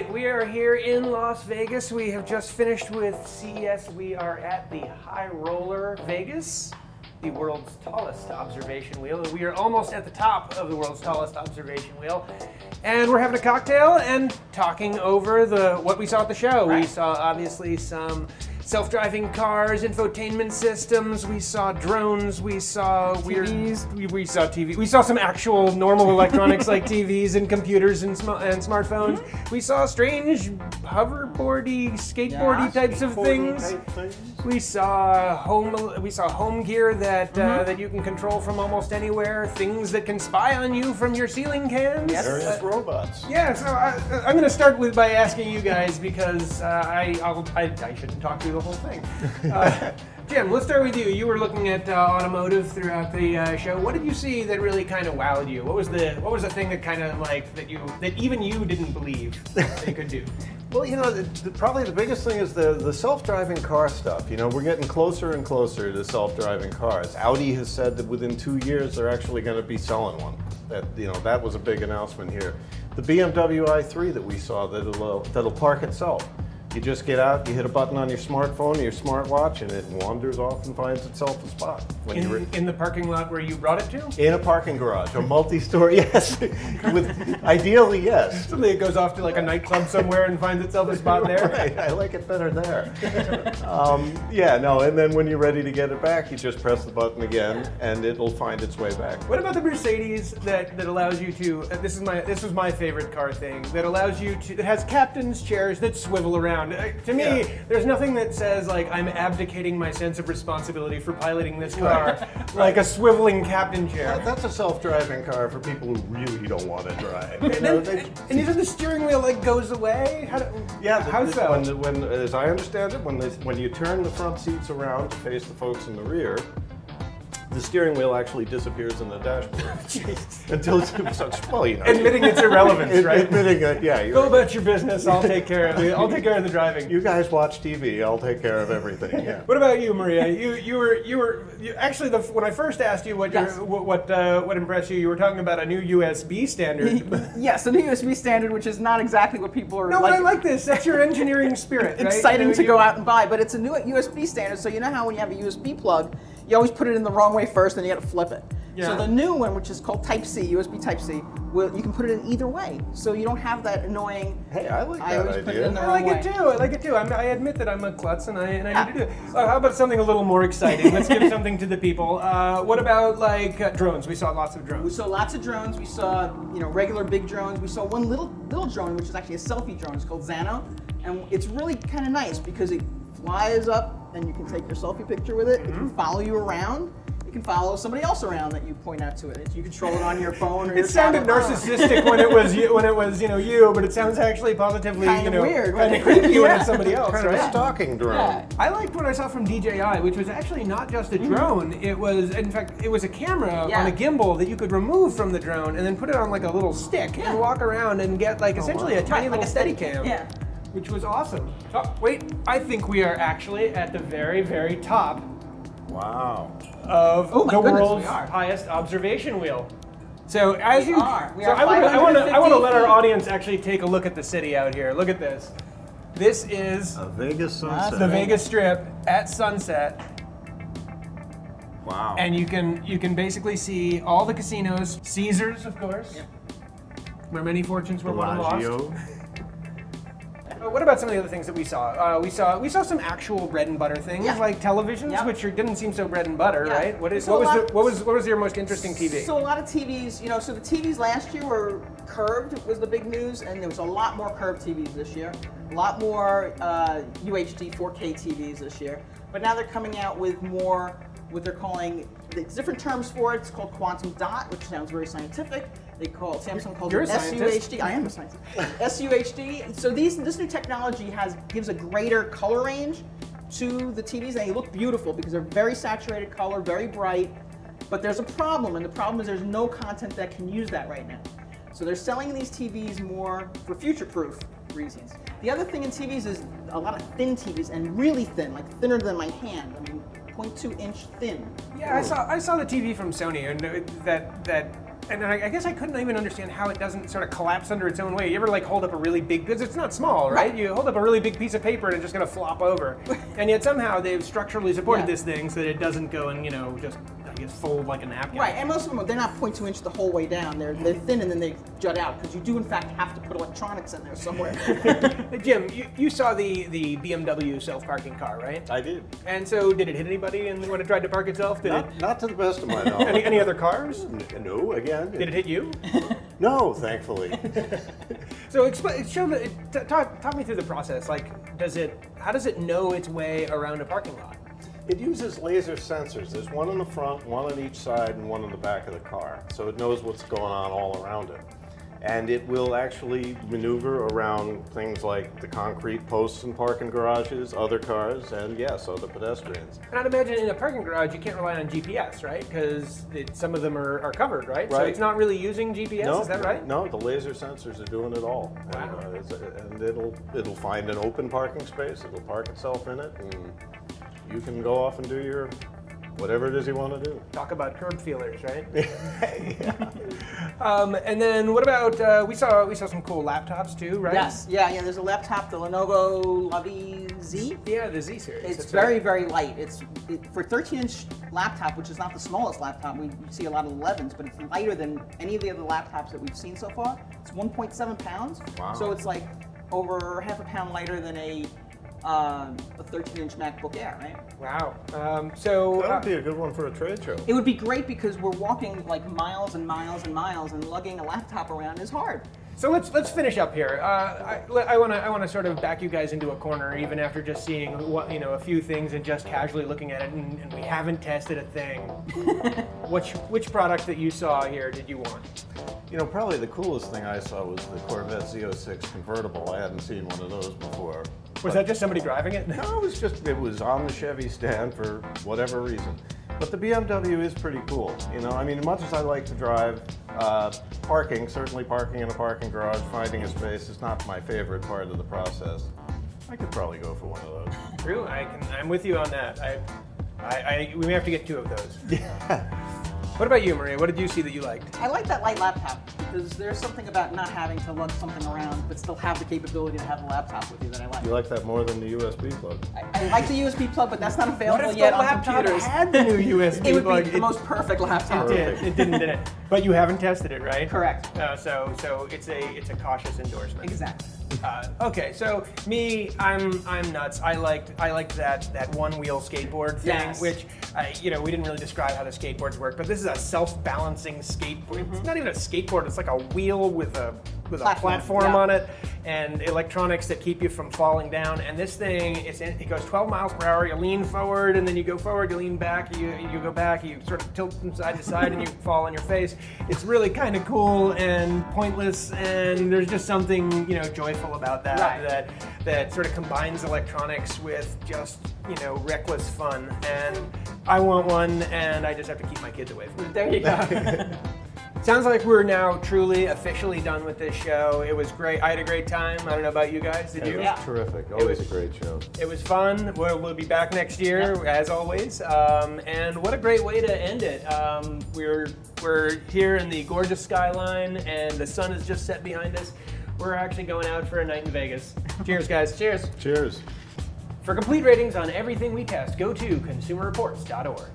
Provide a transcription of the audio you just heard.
Right, we are here in Las Vegas. We have just finished with CES. We are at the High Roller Vegas, the world's tallest observation wheel. We are almost at the top of the world's tallest observation wheel. And we're having a cocktail and talking over the what we saw at the show. We saw obviously some self-driving cars, infotainment systems. We saw drones. We saw weird. TVs. We, we saw TV. We saw some actual normal electronics like TVs and computers and, sm- and smartphones. Mm-hmm. We saw strange hoverboardy, skateboardy Yeah, types of things. type things. We saw home. We saw home gear that Mm-hmm. uh, that you can control from almost anywhere. Things that can spy on you from your ceiling cans. Yes. Various robots. Yeah, so I, I'm going to start with by asking you guys because uh, I, I'll, I I shouldn't talk through the whole thing. Uh, Jim, let's start with you. You were looking at uh, automotive throughout the uh, show. What did you see that really kind of wowed you? What was the what was the thing that kind of like that you that even you didn't believe they could do? Well, you know, the, the, probably the biggest thing is the, the self-driving car stuff. You know, we're getting closer and closer to self-driving cars. Audi has said that within two years they're actually going to be selling one. That you know, that was a big announcement here. The BMW i3 that we saw that'll that'll park itself. You just get out, you hit a button on your smartphone or your smartwatch, and it wanders off and finds itself a spot. When In, in the parking lot where you brought it to? in a parking garage, a multi-story, yes. With ideally, yes. Something that goes off to like a nightclub somewhere and finds itself a spot there. Right, I like it better there. um, yeah, no, and then when you're ready to get it back, you just press the button again, and it'll find its way back. What about the Mercedes that, that allows you to? Uh, this is my this was my favorite car thing that allows you to. It has captain's chairs that swivel around. Uh, to me, Yeah. there's nothing that says like I'm abdicating my sense of responsibility for piloting this car like a swiveling captain chair. That- That's a self-driving car for people who really don't want to drive. And, then, they- and isn't the steering wheel like goes away? How do, yeah, how the- so? When, when, as I understand it, when they, when you turn the front seats around to face the folks in the rear, the steering wheel actually disappears in the dashboard until it's well, you know, Admitting its irrelevance, right? Admitting that, yeah, you're, Go about your business. I'll take care of it. I'll take care of the driving. you guys watch TV. I'll take care of everything. Yeah. What about you, Maria? You you were you were you, actually the, when I first asked you what Yes. what what, uh, what impressed you, you were talking about a new USB standard. yes, a new USB standard, which is not exactly what people are no, like, but I like this. That's your engineering spirit. right? exciting You know, to you- go out and buy. But it's a new USB standard, so you know how when you have a USB plug, you always put it in the wrong way first, and you got to flip it. Yeah. So the new one, which is called Type C, USB Type C, will you can put it in either way, so you don't have that annoying. Hey, I like I that always put it idea. in the I wrong like it too. I like it too. I'm, I admit that I'm a klutz and I and I Yeah. need to do it. Uh, how about something a little more exciting? Let's give something to the people. Uh, what about like uh, drones? We saw lots of drones. We saw lots of drones. We saw, you know, regular big drones. We saw one little little drone, which is actually a selfie drone. It's called Zano, and it's really kind of nice because it flies up, and you can take your selfie picture with it. It Mm-hmm. can follow you around. It can follow somebody else around that you point out to it. You control it on your phone or your It sounded tablet. narcissistic when it was you, when it was you know you, but it sounds actually positively Kinda you know weird, kind of right? creepy when it's somebody else, Kind of a stalking drone. Yeah. I liked what I saw from DJI, which was actually not just a Mm-hmm. drone. It was, in fact, it was a camera Yeah. on a gimbal that you could remove from the drone and then put it on like a little stick Yeah. and walk around and get like essentially a tiny Right, like little a steady Steadicam. Yeah. Which was awesome. Oh, wait, I think we are actually at the very, very top Wow. of Oh the goodness, world's highest observation wheel. So as We you, are. We so are I want to, I want to, I want to let our audience actually take a look at the city out here. Look at this. This is A Vegas sunset. the Vegas Strip at sunset. Wow. and you can you can basically see all the casinos, Caesars, of course, where many fortunes were won and lost. Uh, what about some of the other things that we saw? Uh, we saw we saw some actual bread and butter things Yeah. like televisions, Yeah. which didn't seem so bread and butter, Yeah. right? What is So what was the, what was what was your most interesting TV? So a lot of TVs, you know, so the TVs last year were curved was the big news, and there was a lot more curved TVs this year, a lot more uh, UHD 4K TVs this year. But now they're coming out with more what they're calling it's different terms for it. It's called quantum dot, which sounds very scientific. They call Samsung calls You're it a. SUHD. I am a scientist. SUHD. So these this new technology has gives a greater color range to the TVs, and they look beautiful because they're very saturated color, very bright. But there's a problem, and the problem is there's no content that can use that right now. So they're selling these TVs more for future-proof reasons. The other thing in TVs is a lot of thin TVs and really thin, like thinner than my hand. I mean, 0.2 inch thin. Yeah, I saw I saw the TV from Sony, and that that and I, I guess I couldn't even understand how it doesn't sort of collapse under its own weight. You ever like hold up a really big because it's not small, right? Right. You hold up a really big piece of paper and it's just going to flop over, and yet somehow they've structurally supported Yeah. this thing so that it doesn't go and you know just I guess fold like a napkin. Right, and most of them they're not 0.2 inch the whole way down. They're they're thin and then they jut out because you do in fact have to put electronics in there somewhere. Jim, you, you saw the the BMW self parking car, right? I did. And so did it hit anybody and when it tried to park itself? Did it? Not, not to the best of my knowledge. any other cars? no, again. Did it hit you? No, thankfully. So explain, show the, t- talk, talk me through the process. Like, does it? How does it know its way around a parking lot? It uses laser sensors. There's one in the front, one on each side, and one in the back of the car. So it knows what's going on all around it. And it will actually maneuver around things like the concrete posts in parking garages, other cars, and yes, other pedestrians. And I'd imagine in a parking garage you can't rely on GPS, right? Because some of them are, are covered, right? right? So it's not really using GPS. no, is that right? No, the laser sensors are doing it all. Wow. And, uh, and it'll it'll find an open parking space. It'll park itself in it, and you can go off and do your whatever it is you want to do. Talk about curb feelers, right? um, and then what about uh, we saw we saw some cool laptops too, right? yes, yeah, yeah. There's a laptop, the Lenovo LaVie Z. Yeah, the Z series. It's that's very, right. very light. It's it, for 13-inch laptop, which is not the smallest laptop. We see a lot of 11s, but it's lighter than any of the other laptops that we've seen so far. It's 1.7 pounds. Wow. So it's like over half a pound lighter than a uh, a 13-inch MacBook Air, right? wow. Um, so That uh, would be a good one for a trade show. It would be great because we're walking like miles and miles and miles, and lugging a laptop around is hard. So let's let's finish up here. Uh, I want to I want to sort of back you guys into a corner, even after just seeing what you know a few things and just casually looking at it, and, and we haven't tested a thing. which which product that you saw here did you want? You know, probably the coolest thing I saw was the Corvette Z06 convertible. I hadn't seen one of those before. Was that just somebody driving it? No, it was just it was on the Chevy stand for whatever reason. But the BMW is pretty cool. You know, I mean, as much as I like to drive, uh, parking, certainly parking in a parking garage, finding a space is not my favorite part of the process. I could probably go for one of those. True, I can. I'm with you on that. I, I, I we may have to get two of those. Yeah. What about you, Maria? What did you see that you liked? I like that light laptop because there's something about not having to lug something around, but still have the capability to have a laptop with you that I like. You like that more than the USB plug? I, I like the USB plug, but that's not What available if yet the on laptop computers. had the new USB it would plug? be the most perfect laptop. It did. It didn't, did it? But you haven't tested it, right? Correct. Uh, so, so it's a it's a cautious endorsement. Exactly. Uh, okay, so me, I'm I'm nuts. I liked I liked that that one wheel skateboard thing, Yes. which I, you know we didn't really describe how the skateboards work, but this is a self-balancing skateboard. It's not even a skateboard. It's like a wheel with a with a Platform, platform yeah. on it and electronics that keep you from falling down. And this thing, it's in, it goes 12 miles per hour. You lean forward, and then you go forward. You lean back. You you go back. You sort of tilt from side to side, and you fall on your face. It's really kind of cool and pointless, and there's just something you know joyful about that Right. that that sort of combines electronics with just you know reckless fun. And I want one, and I just have to keep my kids away from it. There you go. Sounds like we're now truly officially done with this show. It was great. I had a great time. I don't know about you guys. Did It you? was Yeah. terrific. Always was- a great show. It was fun. We'll, we'll be back next year, as always. Um, and what a great way to end it. Um, we're we're here in the gorgeous skyline, and the sun is just set behind us. We're actually going out for a night in Vegas. Cheers, guys. Cheers. Cheers. For complete ratings on everything we test, go to consumerreports.org.